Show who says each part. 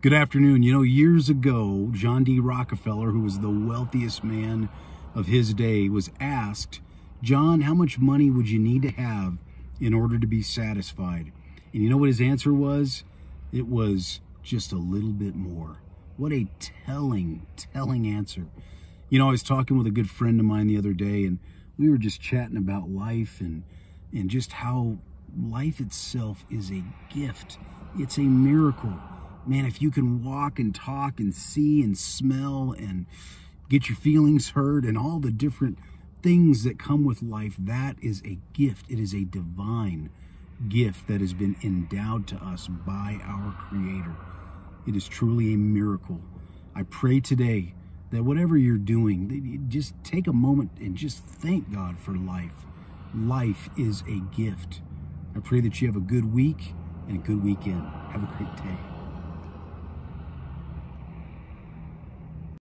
Speaker 1: Good afternoon. You know, years ago, John D. Rockefeller, who was the wealthiest man of his day, was asked, John, how much money would you need to have in order to be satisfied? And you know what his answer was? It was just a little bit more. What a telling, telling answer. You know, I was talking with a good friend of mine the other day, and we were just chatting about life and and just how life itself is a gift. It's a miracle man, if you can walk and talk and see and smell and get your feelings heard and all the different things that come with life, that is a gift. It is a divine gift that has been endowed to us by our Creator. It is truly a miracle. I pray today that whatever you're doing, just take a moment and just thank God for life. Life is a gift. I pray that you have a good week and a good weekend. Have a great day.